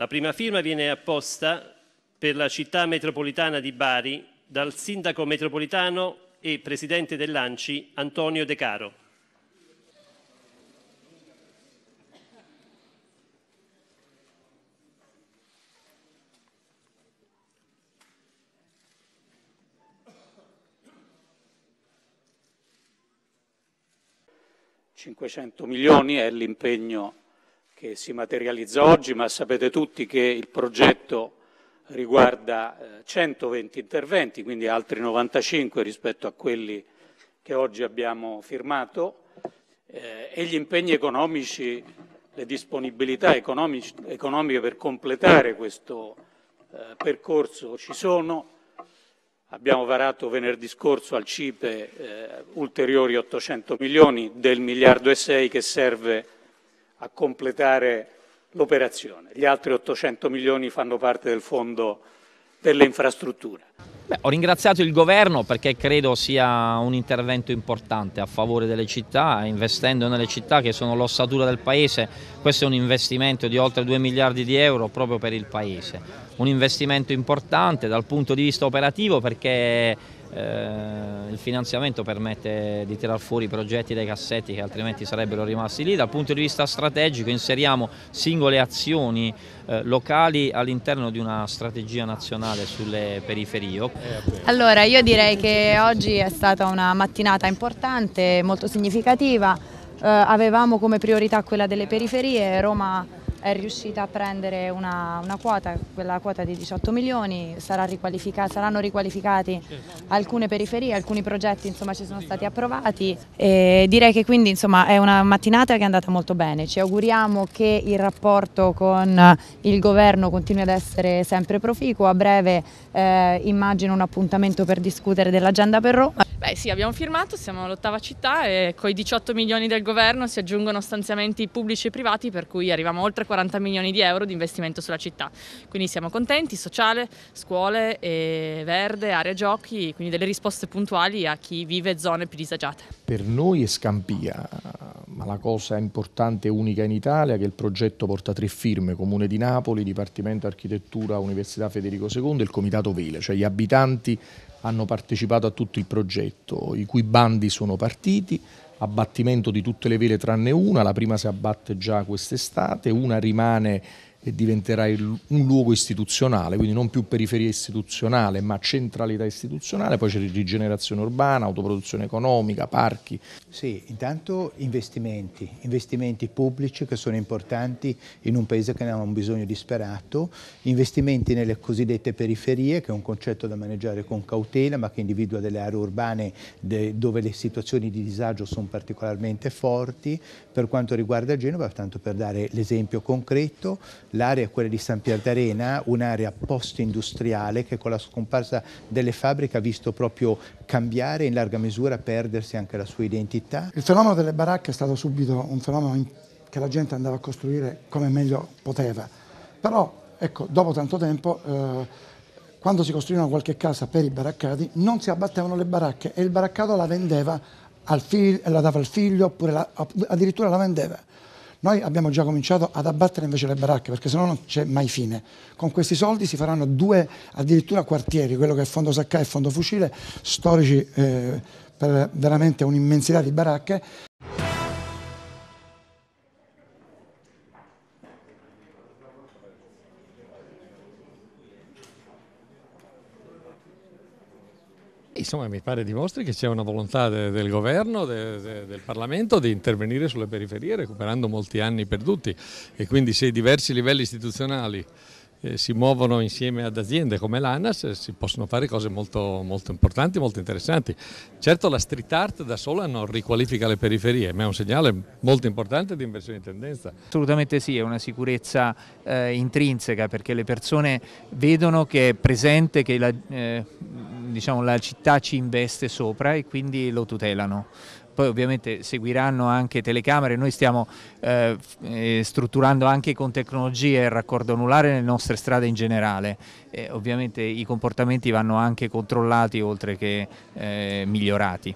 La prima firma viene apposta per la città metropolitana di Bari dal sindaco metropolitano e presidente dell'ANCI Antonio De Caro. ...500 milioni è l'impegno che si materializza oggi, ma sapete tutti che il progetto riguarda eh, 120 interventi, quindi altri 95 rispetto a quelli che oggi abbiamo firmato eh, e gli impegni economici, le disponibilità economiche per completare questo eh, percorso ci sono. Abbiamo varato venerdì scorso al CIPE eh, ulteriori 800 milioni del miliardo e 6 che serve a completare l'operazione. Gli altri 800 milioni fanno parte del fondo delle infrastrutture. Beh, ho ringraziato il governo perché credo sia un intervento importante a favore delle città, investendo nelle città che sono l'ossatura del paese. Questo è un investimento di oltre 2 miliardi di euro proprio per il paese. Un investimento importante dal punto di vista operativo perché il finanziamento permette di tirar fuori progetti dai cassetti che altrimenti sarebbero rimasti lì. Dal punto di vista strategico inseriamo singole azioni eh, locali all'interno di una strategia nazionale sulle periferie. Allora io direi che oggi è stata una mattinata importante, molto significativa. Eh, avevamo come priorità quella delle periferie, Roma è riuscita a prendere una, una quota, quella quota di 18 milioni, sarà riqualifica, saranno riqualificati alcune periferie, alcuni progetti insomma, ci sono stati approvati e direi che quindi insomma, è una mattinata che è andata molto bene, ci auguriamo che il rapporto con il governo continui ad essere sempre proficuo, a breve eh, immagino un appuntamento per discutere dell'agenda per Roma. Beh sì, abbiamo firmato, siamo all'ottava città e con i 18 milioni del governo si aggiungono stanziamenti pubblici e privati per cui arriviamo a oltre 40 milioni di euro di investimento sulla città. Quindi siamo contenti, sociale, scuole, verde, area giochi, quindi delle risposte puntuali a chi vive zone più disagiate. Per noi è Scampia, ma la cosa importante e unica in Italia è che il progetto porta tre firme, Comune di Napoli, Dipartimento Architettura, Università Federico II e il Comitato Vele, cioè gli abitanti hanno partecipato a tutto il progetto, i cui bandi sono partiti, abbattimento di tutte le vele tranne una, la prima si abbatte già quest'estate, una rimane e diventerà il, un luogo istituzionale, quindi non più periferia istituzionale ma centralità istituzionale, poi c'è rigenerazione urbana, autoproduzione economica, parchi. Sì, intanto investimenti, investimenti pubblici che sono importanti in un paese che ne ha un bisogno disperato, investimenti nelle cosiddette periferie che è un concetto da maneggiare con cautela ma che individua delle aree urbane dove le situazioni di disagio sono particolarmente forti, per quanto riguarda Genova, tanto per dare l'esempio concreto, L'area è quella di San Pier d'Arena, un'area post-industriale che con la scomparsa delle fabbriche ha visto proprio cambiare e in larga misura perdersi anche la sua identità. Il fenomeno delle baracche è stato subito un fenomeno che la gente andava a costruire come meglio poteva, però ecco, dopo tanto tempo eh, quando si costruivano qualche casa per i baraccati non si abbattevano le baracche e il baraccato la vendeva al figlio, la dava al figlio oppure la, addirittura la vendeva. Noi abbiamo già cominciato ad abbattere invece le baracche perché sennò non c'è mai fine. Con questi soldi si faranno due addirittura quartieri, quello che è Fondo Sacca e Fondo Fucile, storici eh, per veramente un'immensità di baracche. Insomma, mi pare dimostri che c'è una volontà de, del governo, de, de, del Parlamento di intervenire sulle periferie recuperando molti anni perduti. E quindi se i diversi livelli istituzionali eh, si muovono insieme ad aziende come l'ANAS eh, si possono fare cose molto, molto, importanti, molto interessanti. Certo la street art da sola non riqualifica le periferie, ma è un segnale molto importante di inversione di tendenza. Assolutamente sì, è una sicurezza eh, intrinseca perché le persone vedono che è presente, che la, eh, diciamo, la città ci investe sopra e quindi lo tutelano. Poi ovviamente seguiranno anche telecamere, noi stiamo eh, eh, strutturando anche con tecnologie il raccordo anulare nelle nostre strade in generale. Eh, ovviamente i comportamenti vanno anche controllati oltre che eh, migliorati.